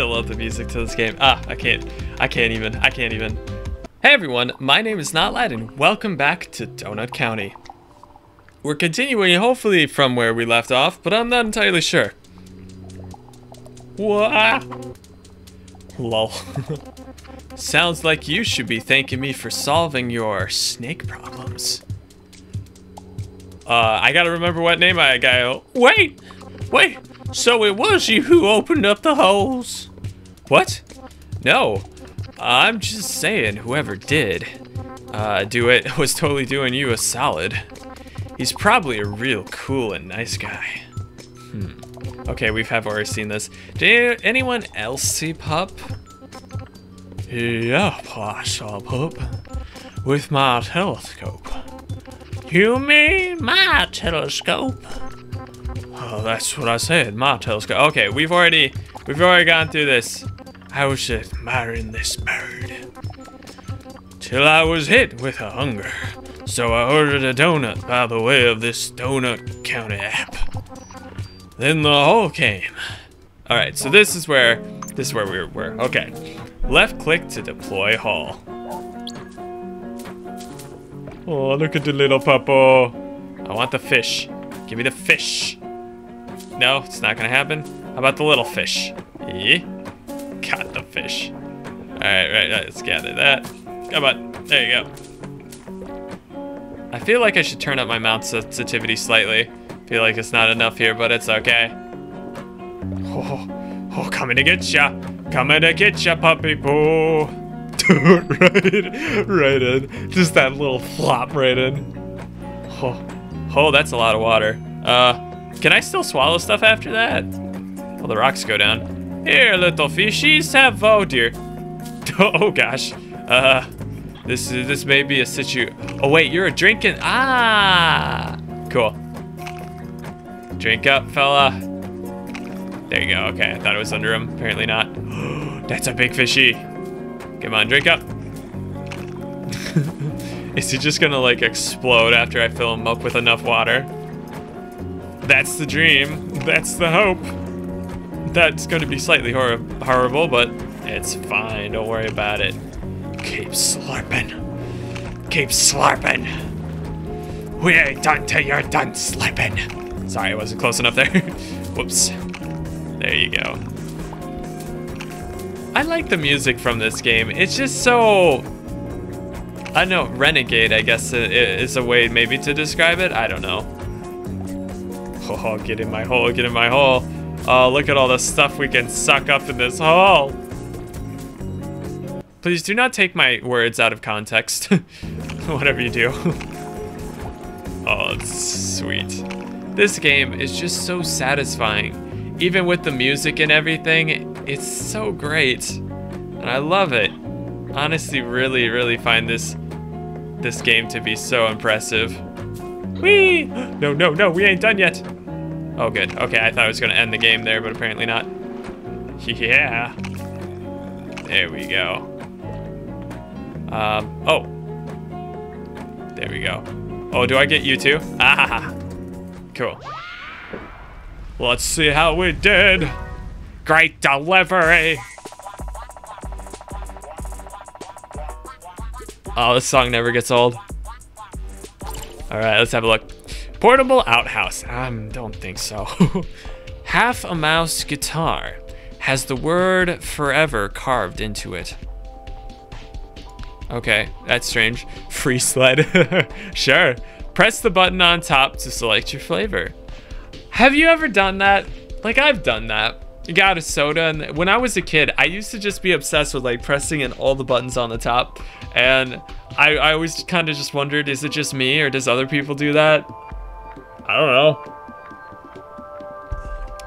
still love the music to this game. Ah, I can't. I can't even. I can't even. Hey everyone, my name is Not Lad and welcome back to Donut County. We're continuing hopefully from where we left off, but I'm not entirely sure. What? Lol. Sounds like you should be thanking me for solving your snake problems. Uh, I gotta remember what name I got. Wait! Wait! So it was you who opened up the holes? What? No. I'm just saying, whoever did uh, do it was totally doing you a solid. He's probably a real cool and nice guy. Hmm. Okay, we have already seen this. Did anyone else see Pup? Yep, I saw Pup. With my telescope. You mean my telescope? Oh, that's what I said, my telescope. Okay, we've already, we've already gone through this. I was admiring this bird. Till I was hit with a hunger. So I ordered a donut by the way of this Donut County app. Then the hole came. Alright, so this is where, this is where we were. Okay. Left click to deploy hall. Oh, look at the little puppo. I want the fish. Give me the fish. No, it's not gonna happen. How about the little fish? Yeah. Got the fish. Alright, right, let's gather that. Come on. There you go. I feel like I should turn up my mount sensitivity slightly. Feel like it's not enough here, but it's okay. Oh, oh, coming to get ya. Coming to get ya, puppy poo. right, right in. Just that little flop right in. Oh, oh, that's a lot of water. Uh, can I still swallow stuff after that? Well, the rocks go down. Here, little fishies, have oh dear. Oh gosh. Uh, this is this may be a situ. Oh wait, you're a drinking. Ah, cool. Drink up, fella. There you go. Okay, I thought it was under him. Apparently not. That's a big fishy. Come on, drink up. Is he just gonna like explode after I fill him up with enough water? That's the dream. That's the hope. That's gonna be slightly hor horrible, but it's fine. Don't worry about it. Keep slurping. Keep slurping. We ain't done till you're done slipping. Sorry, I wasn't close enough there. Whoops. There you go. I like the music from this game. It's just so... I know, renegade, I guess, is a way maybe to describe it. I don't know. Oh, get in my hole, get in my hole. Oh, look at all the stuff we can suck up in this hole. Please do not take my words out of context. Whatever you do. oh, it's sweet. This game is just so satisfying. Even with the music and everything, it's so great. And I love it. Honestly, really, really find this this game to be so impressive. Whee! No, no, no, we ain't done yet. Oh, good. Okay, I thought I was going to end the game there, but apparently not. Yeah. There we go. Um, oh. There we go. Oh, do I get you too? Ah, cool. Let's see how we did. Great delivery. Oh, this song never gets old. All right, let's have a look. Portable outhouse. Um, don't think so. Half a mouse guitar has the word forever carved into it. Okay, that's strange. Free sled. sure. Press the button on top to select your flavor. Have you ever done that? Like, I've done that. You got a soda, and when I was a kid, I used to just be obsessed with like pressing in all the buttons on the top. And I, I always kind of just wondered, is it just me or does other people do that? I don't know.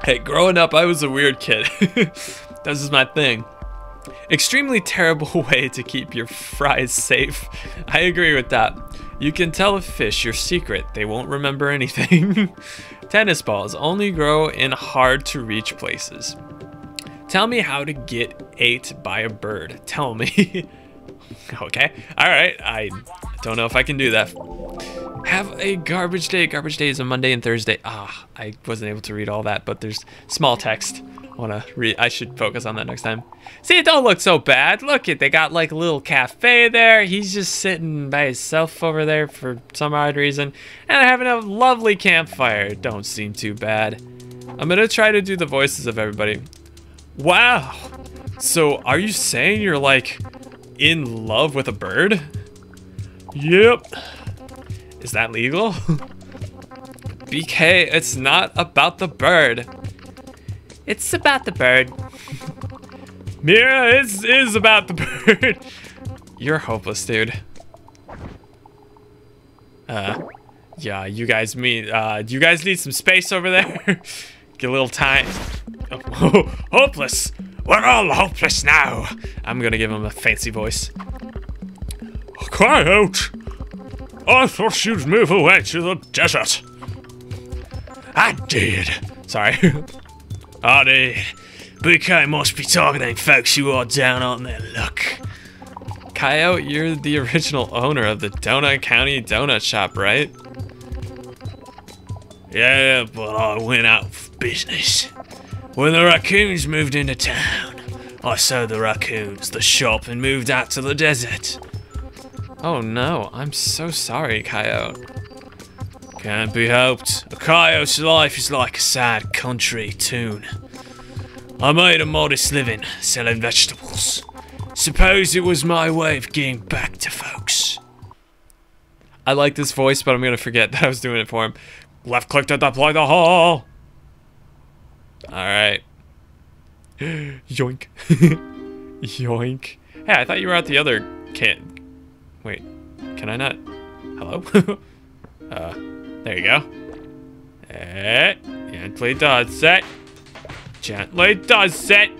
Hey, growing up, I was a weird kid. this is my thing. Extremely terrible way to keep your fries safe. I agree with that. You can tell a fish your secret, they won't remember anything. Tennis balls only grow in hard to reach places. Tell me how to get ate by a bird. Tell me. okay, alright, I don't know if I can do that. Have a garbage day. Garbage day is a Monday and Thursday. Ah, I wasn't able to read all that, but there's small text. I wanna re I should focus on that next time. See, it don't look so bad. Look it, they got like a little cafe there. He's just sitting by himself over there for some odd reason. And having a lovely campfire. Don't seem too bad. I'm gonna try to do the voices of everybody. Wow. So are you saying you're like in love with a bird? Yep. Is that legal? BK, it's not about the bird. It's about the bird. Mira, is is about the bird. You're hopeless, dude. Uh, yeah, you guys mean, uh, do you guys need some space over there? Get a little time. Oh, hopeless. We're all hopeless now. I'm gonna give him a fancy voice. Cry out. I thought you'd move away to the desert. I did. Sorry. I did. BK must be targeting folks who are down on their luck. Coyote, you're the original owner of the Donut County Donut Shop, right? Yeah, but I went out of business. When the raccoons moved into town, I sold the raccoons the shop and moved out to the desert. Oh no, I'm so sorry, Coyote. Can't be helped. A life is like a sad country tune. I made a modest living selling vegetables. Suppose it was my way of getting back to folks. I like this voice, but I'm gonna forget that I was doing it for him. Left click to deploy the hole. Alright. Yoink. Yoink. Hey, I thought you were at the other can. Wait, can I not? Hello? uh, there you go. Eh, gently does it. Gently does it.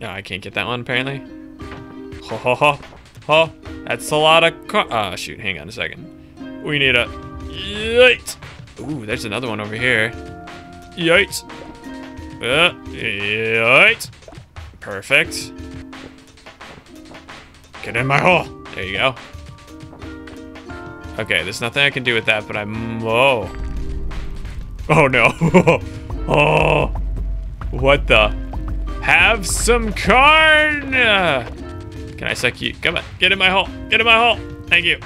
No, I can't get that one apparently. Ho ho ho. Ho. That's a lot of car- Oh, shoot. Hang on a second. We need a... Yeet. Ooh, there's another one over here. Yikes. Uh, yeet. Perfect. Get in my hole. There you go. Okay, there's nothing I can do with that, but I'm... Oh. Oh, no. oh. What the? Have some corn! Can I suck you? Come on, get in my hole. Get in my hole. Thank you.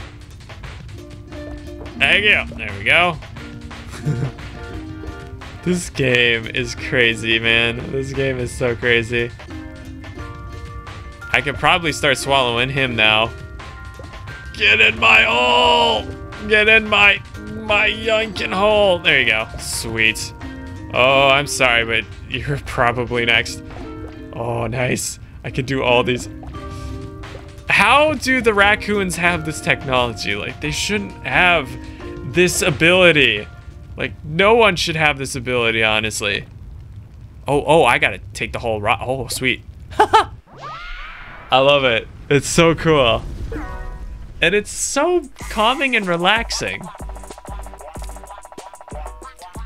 Thank you. There we go. this game is crazy, man. This game is so crazy. I could probably start swallowing him now. Get in my hole! Get in my my yunkin hole. There you go. Sweet. Oh, I'm sorry, but you're probably next. Oh, nice. I can do all these. How do the raccoons have this technology? Like, they shouldn't have this ability. Like, no one should have this ability, honestly. Oh, oh, I gotta take the whole rock. Oh, sweet. I love it. It's so cool. And it's so calming and relaxing.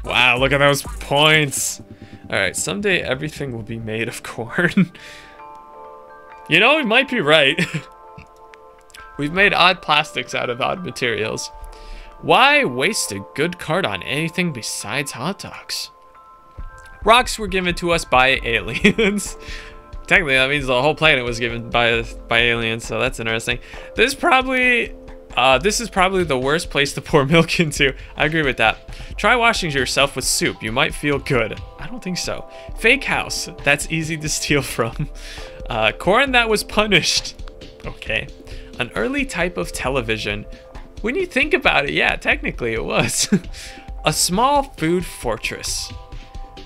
Wow, look at those points. All right, someday everything will be made of corn. you know, we might be right. We've made odd plastics out of odd materials. Why waste a good card on anything besides hot dogs? Rocks were given to us by aliens. Technically, that means the whole planet was given by by aliens, so that's interesting. This probably, uh, this is probably the worst place to pour milk into. I agree with that. Try washing yourself with soup. You might feel good. I don't think so. Fake house. That's easy to steal from. Uh, corn that was punished. Okay. An early type of television. When you think about it, yeah, technically it was. A small food fortress.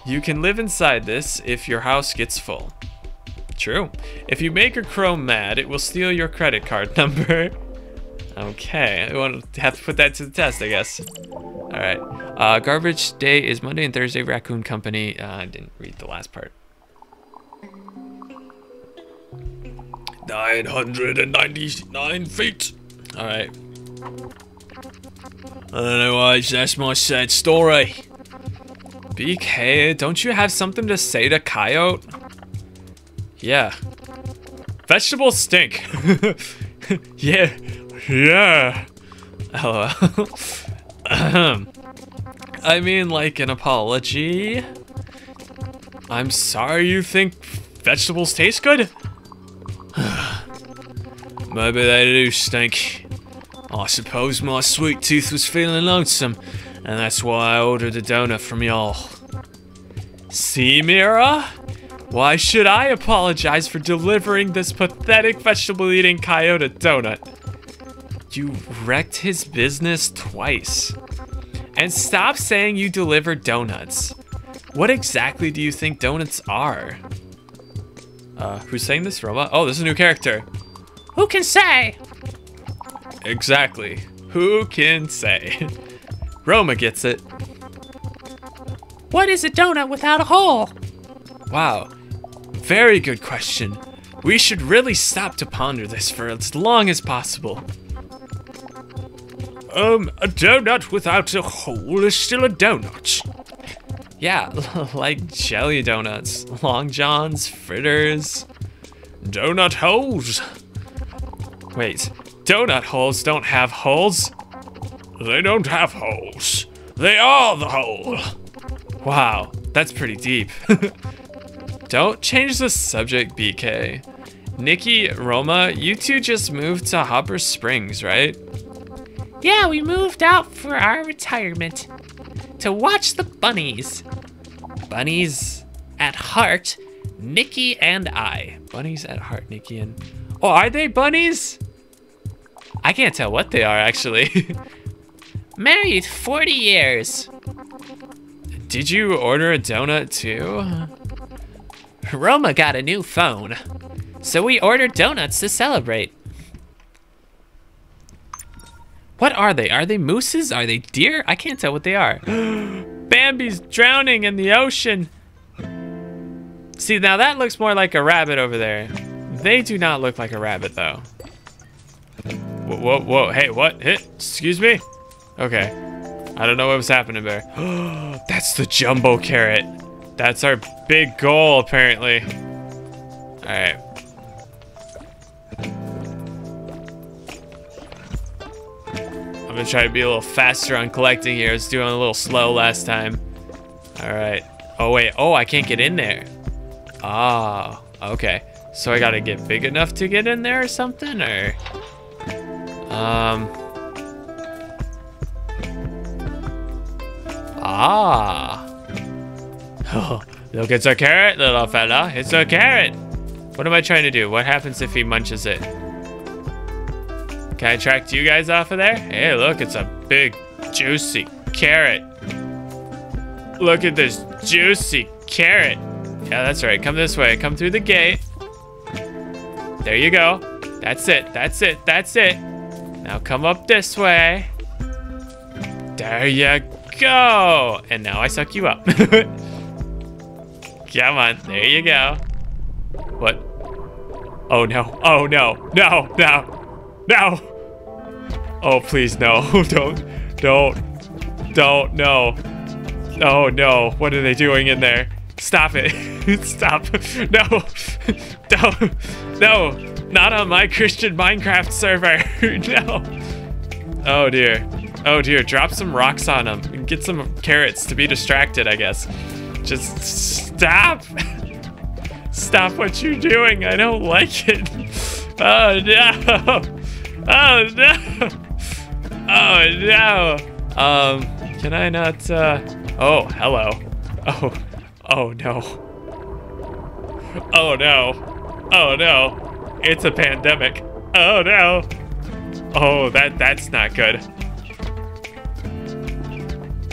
You can live inside this if your house gets full. True. If you make a crow mad, it will steal your credit card number. okay, I want to have to put that to the test, I guess. All right. Uh, garbage day is Monday and Thursday. Raccoon Company. Uh, I didn't read the last part. 999 feet. All right. Anyways, that's my sad story. BK, don't you have something to say to Coyote? Yeah. Vegetables stink. yeah. Yeah. Oh, LOL. I mean, like an apology. I'm sorry you think vegetables taste good? Maybe they do stink. I suppose my sweet tooth was feeling lonesome, and that's why I ordered a donut from y'all. See, Mira? Why should I apologize for delivering this pathetic vegetable-eating coyote donut? You wrecked his business twice. And stop saying you deliver donuts. What exactly do you think donuts are? Uh, who's saying this, Roma? Oh, this is a new character. Who can say? Exactly. Who can say? Roma gets it. What is a donut without a hole? Wow. Very good question. We should really stop to ponder this for as long as possible. Um, a donut without a hole is still a donut. Yeah, like jelly donuts, long johns, fritters, donut holes. Wait, donut holes don't have holes? They don't have holes. They are the hole. Wow, that's pretty deep. don't change the subject, BK. Nikki, Roma, you two just moved to Hopper Springs, right? Yeah, we moved out for our retirement to watch the bunnies. Bunnies at heart, Nikki and I. Bunnies at heart, Nikki and. Oh, are they bunnies? I can't tell what they are actually. Married 40 years. Did you order a donut too? Roma got a new phone, so we ordered donuts to celebrate. What are they? Are they mooses? Are they deer? I can't tell what they are. Bambi's drowning in the ocean. See, now that looks more like a rabbit over there. They do not look like a rabbit, though. Whoa, whoa, whoa. Hey, what? Hit? Excuse me? Okay. I don't know what was happening there. That's the jumbo carrot. That's our big goal, apparently. All right. I'm gonna try to be a little faster on collecting here. I was doing a little slow last time. All right. Oh, wait. Oh, I can't get in there. Ah, okay. So I gotta get big enough to get in there or something, or? Um. Ah. Look, it's a carrot, little fella. It's a carrot. What am I trying to do? What happens if he munches it? Can I attract you guys off of there? Hey, look, it's a big, juicy carrot. Look at this juicy carrot. Yeah, that's right. Come this way. Come through the gate. There you go. That's it. That's it. That's it. Now come up this way. There you go. And now I suck you up. come on. There you go. What? Oh, no. Oh, no. No, no. No! Oh, please, no. don't. Don't. Don't. No. Oh, no. What are they doing in there? Stop it. Stop. No. Don't. No. Not on my Christian Minecraft server. no. Oh, dear. Oh, dear. Drop some rocks on them. Get some carrots to be distracted, I guess. Just stop. Stop what you're doing. I don't like it. Oh, no. Oh no! Oh no! Um, can I not, uh, oh, hello. Oh, oh no. Oh no. Oh no. It's a pandemic. Oh no. Oh, that, that's not good.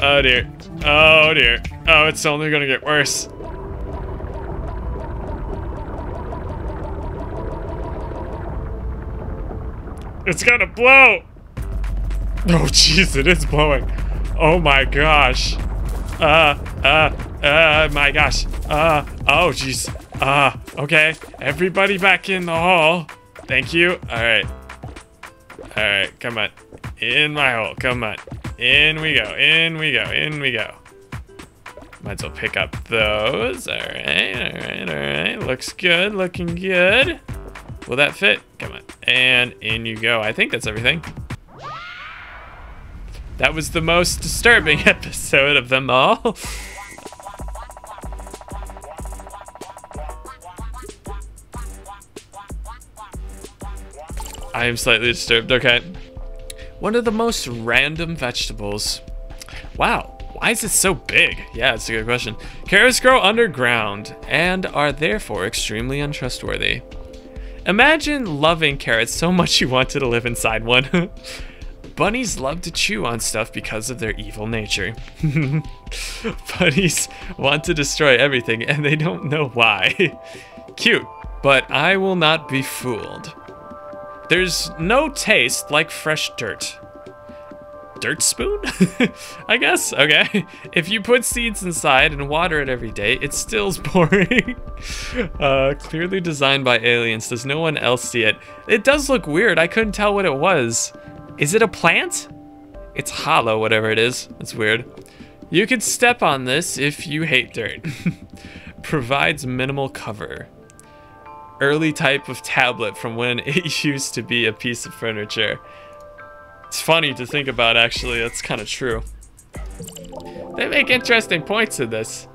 Oh dear. Oh dear. Oh, it's only gonna get worse. It's gonna blow! Oh, jeez, it is blowing. Oh my gosh. Uh, uh, uh, my gosh. Uh, oh, jeez. Uh, okay. Everybody back in the hall. Thank you. All right. All right, come on. In my hole, come on. In we go, in we go, in we go. Might as well pick up those. All right, all right, all right. Looks good, looking good. Will that fit? Come on. And in you go. I think that's everything. That was the most disturbing episode of them all. I am slightly disturbed. Okay. One of the most random vegetables. Wow. Why is it so big? Yeah, it's a good question. Carrots grow underground and are therefore extremely untrustworthy. Imagine loving carrots so much you wanted to live inside one. Bunnies love to chew on stuff because of their evil nature. Bunnies want to destroy everything and they don't know why. Cute, but I will not be fooled. There's no taste like fresh dirt. Dirt spoon? I guess, okay. If you put seeds inside and water it every day, it still's boring. uh, clearly designed by aliens. Does no one else see it? It does look weird. I couldn't tell what it was. Is it a plant? It's hollow, whatever it is. It's weird. You could step on this if you hate dirt. Provides minimal cover. Early type of tablet from when it used to be a piece of furniture. It's funny to think about, actually. That's kind of true. They make interesting points in this.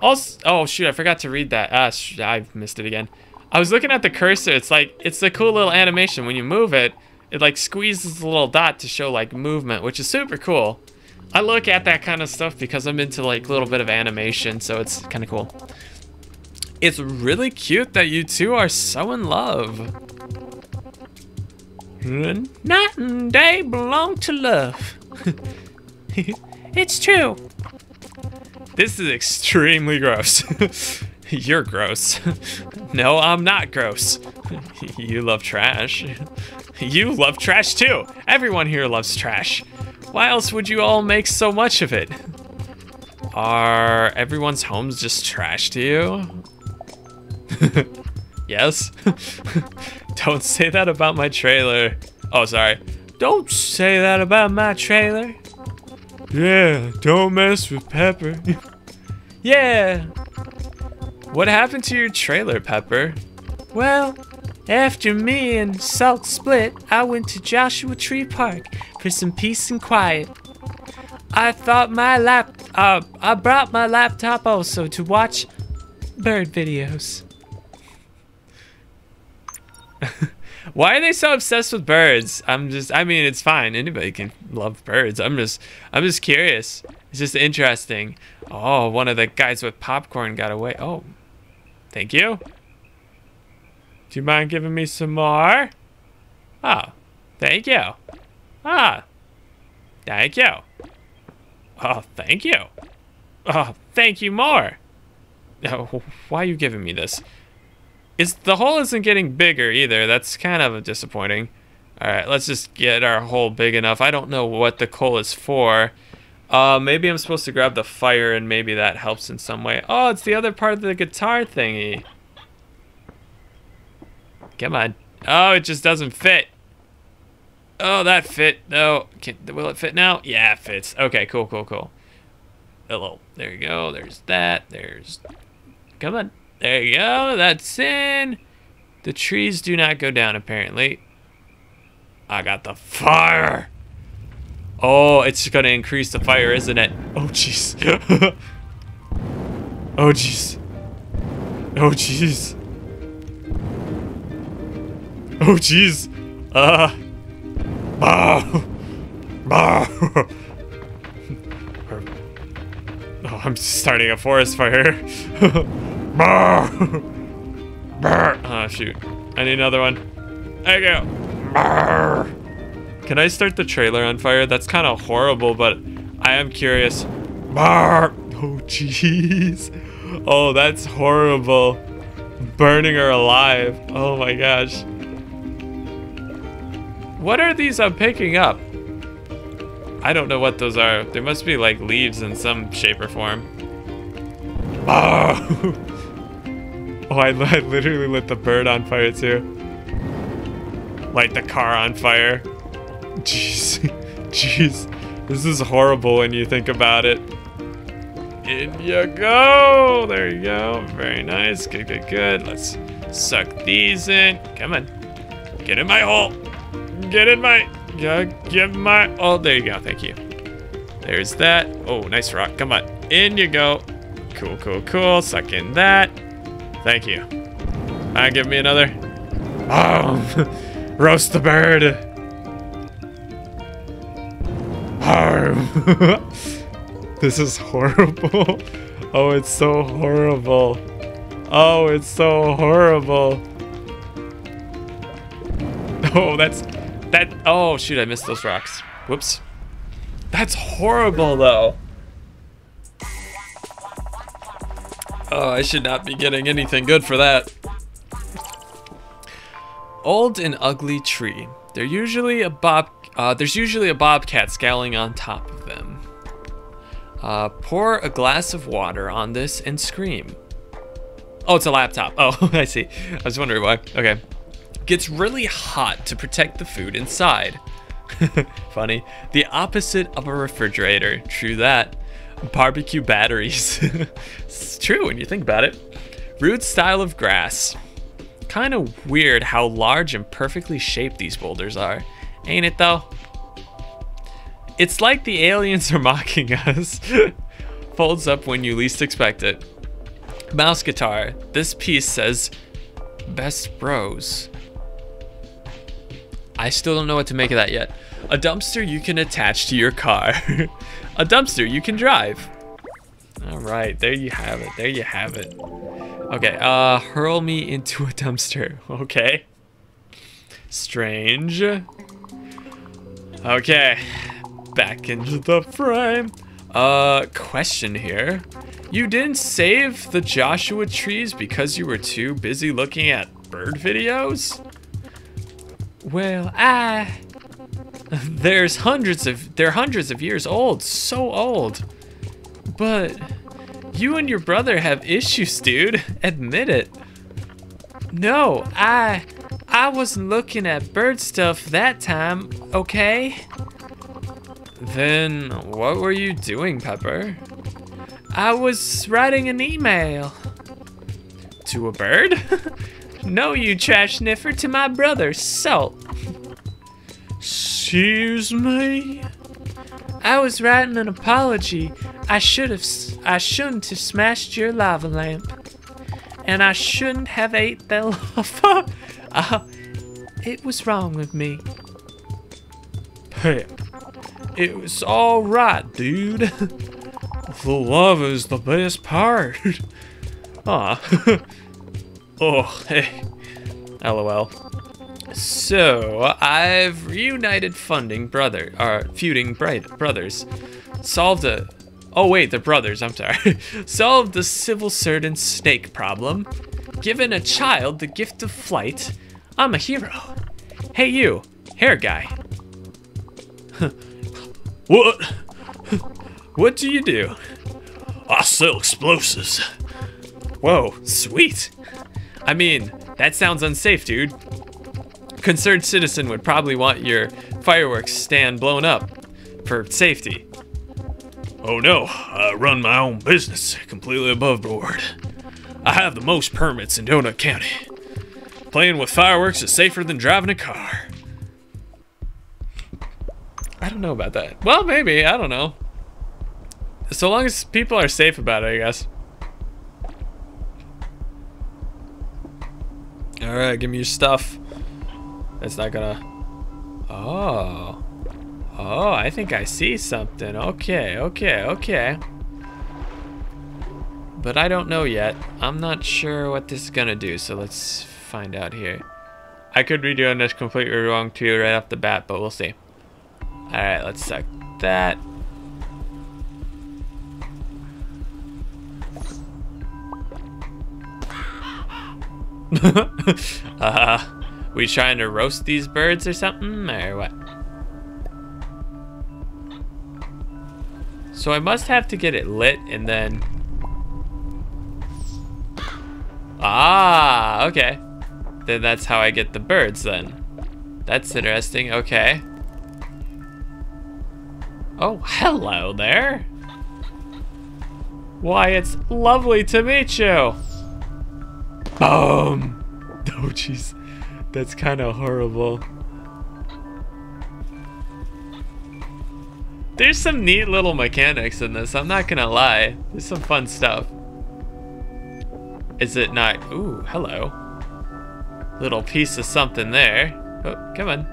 Also, oh shoot, I forgot to read that. Ah, I missed it again. I was looking at the cursor. It's like, it's a cool little animation. When you move it, it like squeezes the little dot to show like movement, which is super cool. I look at that kind of stuff because I'm into like a little bit of animation, so it's kind of cool. It's really cute that you two are so in love. Night and day belong to love. it's true. This is extremely gross. You're gross. no, I'm not gross. you love trash. You love trash too. Everyone here loves trash. Why else would you all make so much of it? Are everyone's homes just trash to you? yes? Don't say that about my trailer. Oh, sorry. Don't say that about my trailer. Yeah, don't mess with Pepper. yeah. What happened to your trailer, Pepper? Well, after me and Salt split, I went to Joshua Tree Park for some peace and quiet. I thought my lap, uh, I brought my laptop also to watch bird videos. Why are they so obsessed with birds? I'm just, I mean, it's fine. Anybody can love birds. I'm just, I'm just curious. It's just interesting. Oh, one of the guys with popcorn got away. Oh, thank you. Do you mind giving me some more? Oh, thank you. Ah, thank you. Oh, thank you. Oh, thank you more. Oh, why are you giving me this? Is the hole isn't getting bigger either. That's kind of disappointing. All right, let's just get our hole big enough. I don't know what the coal is for. Uh, maybe I'm supposed to grab the fire and maybe that helps in some way. Oh, it's the other part of the guitar thingy. Come on. Oh, it just doesn't fit. Oh, that fit. No. Can, will it fit now? Yeah, it fits. Okay, cool, cool, cool. Hello. There you go. There's that. There's... Come on. There you go. That's in. The trees do not go down, apparently. I got the fire. Oh, it's going to increase the fire, isn't it? Oh, jeez. oh, jeez. Oh, jeez. Oh, jeez. Uh. Bah. Bah. oh, I'm starting a forest fire. Bah. Oh, shoot. I need another one. There you go. Can I start the trailer on fire? That's kind of horrible, but I am curious. Oh, jeez. Oh, that's horrible. Burning her alive. Oh my gosh. What are these I'm picking up? I don't know what those are. There must be like leaves in some shape or form. oh I, I literally lit the bird on fire too. Light the car on fire. Jeez. Jeez. This is horrible when you think about it. In you go. There you go. Very nice. Good, good, good. Let's suck these in. Come on. Get in my hole. Get in my, get my, oh, there you go, thank you. There's that. Oh, nice rock, come on. In you go. Cool, cool, cool, suck in that. Thank you. Uh, give me another. Oh, Roast the bird. Harm. this is horrible. Oh, it's so horrible. Oh, it's so horrible. Oh, that's that. Oh, shoot! I missed those rocks. Whoops. That's horrible, though. Oh, I should not be getting anything good for that. Old and ugly tree. They're usually a bob. Uh, there's usually a bobcat scowling on top of them. Uh, pour a glass of water on this and scream. Oh, it's a laptop. Oh, I see. I was wondering why. Okay. Gets really hot to protect the food inside. Funny. The opposite of a refrigerator. True that. Barbecue batteries. it's true when you think about it. Rude style of grass. Kind of weird how large and perfectly shaped these boulders are. Ain't it though? It's like the aliens are mocking us. Folds up when you least expect it. Mouse guitar. This piece says best bros. I still don't know what to make of that yet. A dumpster you can attach to your car. A dumpster you can drive. All right, there you have it. There you have it. Okay, uh, hurl me into a dumpster. Okay. Strange. Okay, back into the frame. Uh, question here. You didn't save the Joshua trees because you were too busy looking at bird videos? Well, I... There's hundreds of... They're hundreds of years old. So old. But... You and your brother have issues, dude. Admit it. No, I... I wasn't looking at bird stuff that time, okay? Then what were you doing, Pepper? I was writing an email. To a bird? no, you trash sniffer, to my brother, Salt. Excuse me? I was writing an apology. I should have, I shouldn't have smashed your lava lamp. And I shouldn't have ate the lava. uh, it was wrong with me. Pep, it was all right, dude. the lava is the best part. Ah. oh, hey. LOL. So, I've reunited funding brother, or feuding bright brothers. Solved a, oh wait, they're brothers, I'm sorry. Solved the civil servant snake problem. Given a child the gift of flight. I'm a hero. Hey you, hair guy. what? What do you do? Ah, I sell explosives. Whoa, sweet. I mean, that sounds unsafe, dude. Concerned citizen would probably want your fireworks stand blown up for safety. Oh no, I run my own business, completely above board. I have the most permits in Donut County. Playing with fireworks is safer than driving a car. I don't know about that. Well, maybe, I don't know. So long as people are safe about it, I guess. Alright, give me your stuff. That's not gonna... Oh. Oh, I think I see something. Okay, okay, okay. But I don't know yet. I'm not sure what this is gonna do, so let's find out here. I could be doing this completely wrong too right off the bat, but we'll see. Alright, let's suck that. uh, we trying to roast these birds or something, or what? So I must have to get it lit and then... Ah, okay. Then that's how I get the birds then. That's interesting, okay. Oh, hello there. Why, it's lovely to meet you. Boom! Oh, jeez. That's kind of horrible. There's some neat little mechanics in this, I'm not gonna lie. There's some fun stuff. Is it not? Ooh, hello. Little piece of something there. Oh, come on.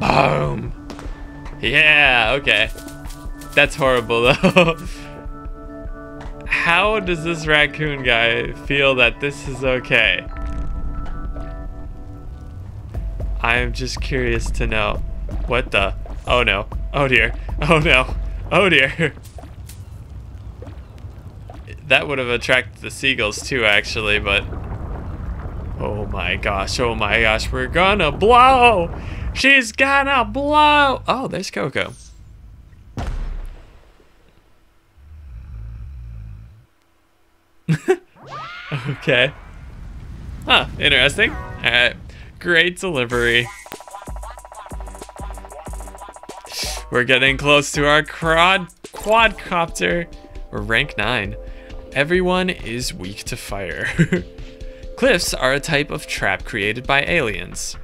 Boom. Yeah, okay. That's horrible though. How does this raccoon guy feel that this is okay? I am just curious to know. What the? Oh no. Oh dear. Oh no. Oh dear. That would have attracted the seagulls too, actually, but... Oh my gosh, oh my gosh, we're gonna blow! She's gonna blow! Oh, there's Coco. okay. Huh, interesting. Alright. Great delivery. We're getting close to our quad quadcopter. We're rank 9. Everyone is weak to fire. Cliffs are a type of trap created by aliens.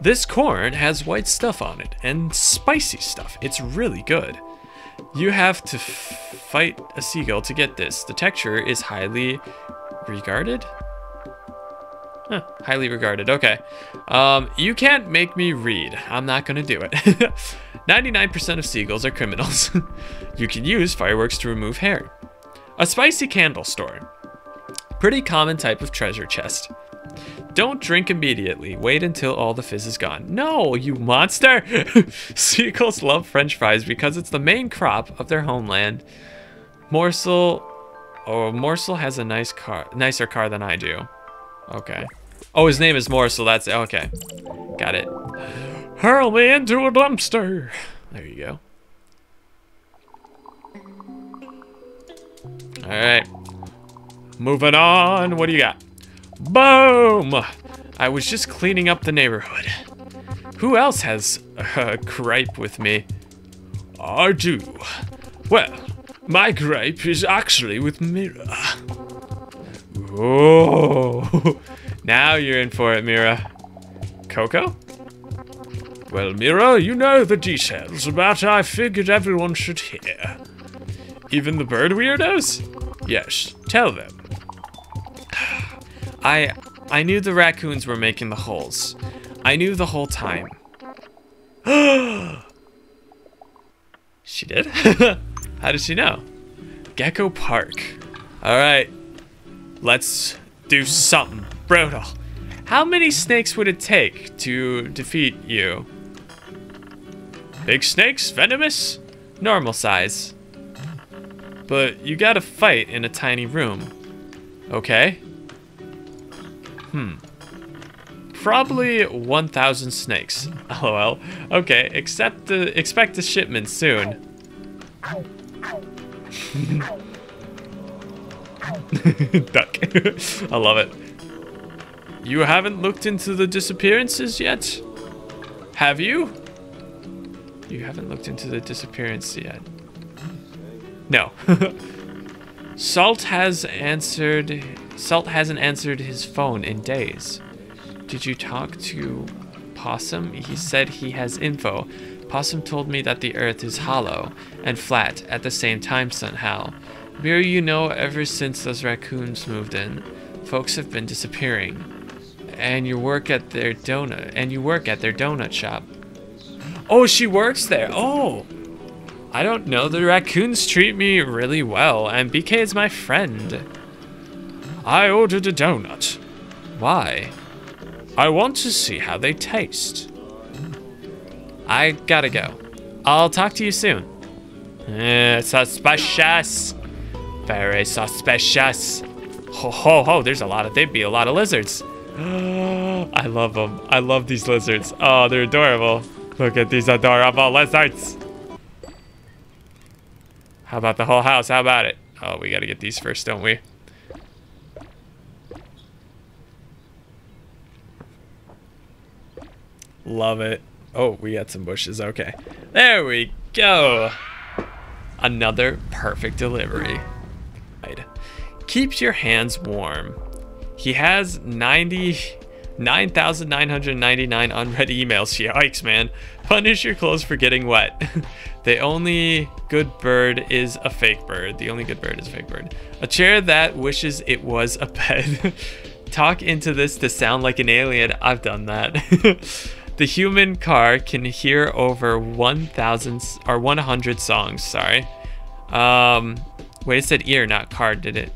This corn has white stuff on it and spicy stuff. It's really good. You have to fight a seagull to get this. The texture is highly regarded. Huh, highly regarded. Okay. Um, you can't make me read. I'm not gonna do it. 99% of seagulls are criminals. you can use fireworks to remove hair. A spicy candle store. Pretty common type of treasure chest. Don't drink immediately. Wait until all the fizz is gone. No, you monster! Seagulls love french fries because it's the main crop of their homeland. Morsel... Oh, Morsel has a nice car, nicer car than I do. Okay. Oh, his name is Morsel. That's... Okay. Got it. Hurl me into a dumpster. There you go. Alright. Moving on. What do you got? Boom! I was just cleaning up the neighborhood. Who else has a gripe with me? I do. Well, my gripe is actually with Mira. Oh, now you're in for it, Mira. Coco? Well, Mira, you know the details about I figured everyone should hear. Even the bird weirdos? Yes, tell them. I I knew the raccoons were making the holes. I knew the whole time. she did? How did she know? Gecko Park. Alright. Let's do something brutal. How many snakes would it take to defeat you? Big snakes? Venomous? Normal size. But you gotta fight in a tiny room. Okay. Hmm. Probably 1,000 snakes. LOL. Okay, except the, expect a shipment soon. Duck. I love it. You haven't looked into the disappearances yet? Have you? You haven't looked into the disappearance yet. No. Salt has answered Salt hasn't answered his phone in days. Did you talk to Possum? He said he has info. Possum told me that the earth is hollow and flat at the same time somehow. Mira, you know, ever since those raccoons moved in, folks have been disappearing. And you work at their donut and you work at their donut shop. Oh, she works there. Oh. I don't know. The raccoons treat me really well, and BK is my friend. I ordered a donut. Why? I want to see how they taste. I gotta go. I'll talk to you soon. Uh, suspicious. Very suspicious. Ho ho ho, there's a lot of, there'd be a lot of lizards. I love them. I love these lizards. Oh, they're adorable. Look at these adorable lizards. How about the whole house? How about it? Oh, we gotta get these first, don't we? Love it. Oh, we got some bushes. Okay. There we go. Another perfect delivery. Keeps your hands warm. He has 90, 9,999 unread emails. Yikes, man. Punish your clothes for getting wet. the only good bird is a fake bird. The only good bird is a fake bird. A chair that wishes it was a bed. Talk into this to sound like an alien. I've done that. the human car can hear over 1,000 or 100 songs. Sorry. Um, wait, it said ear, not car, did it?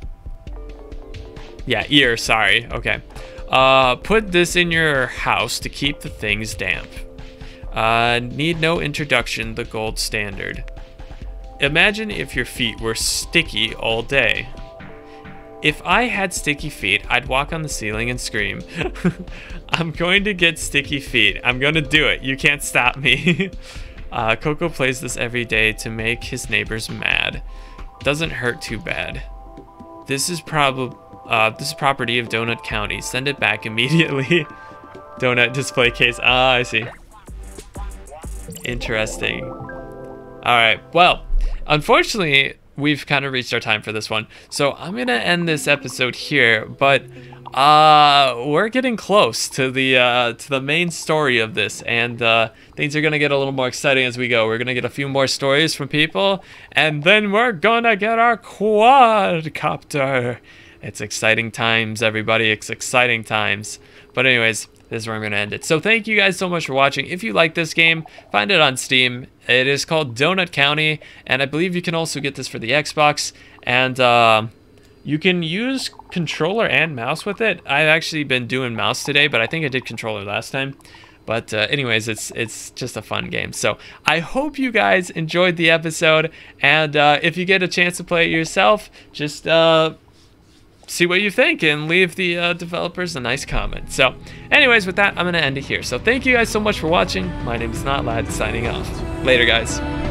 Yeah, ear, sorry. Okay. Uh, put this in your house to keep the things damp. Uh, need no introduction, the gold standard. Imagine if your feet were sticky all day. If I had sticky feet, I'd walk on the ceiling and scream. I'm going to get sticky feet. I'm going to do it. You can't stop me. uh, Coco plays this every day to make his neighbors mad. Doesn't hurt too bad. This is probably uh, this is property of Donut County. Send it back immediately. Donut display case. Ah, I see. Interesting. All right. Well, unfortunately, we've kind of reached our time for this one. So I'm going to end this episode here, but uh, we're getting close to the uh, to the main story of this, and uh, things are gonna get a little more exciting as we go. We're gonna get a few more stories from people, and then we're gonna get our quadcopter. It's exciting times, everybody. It's exciting times. But anyways, this is where I'm going to end it. So thank you guys so much for watching. If you like this game, find it on Steam. It is called Donut County, and I believe you can also get this for the Xbox. And uh, you can use controller and mouse with it. I've actually been doing mouse today, but I think I did controller last time. But uh, anyways, it's it's just a fun game. So I hope you guys enjoyed the episode, and uh, if you get a chance to play it yourself, just uh, see what you think and leave the uh, developers a nice comment. So, anyways, with that, I'm going to end it here. So, thank you guys so much for watching. My name is Not Lad, signing off. Later, guys.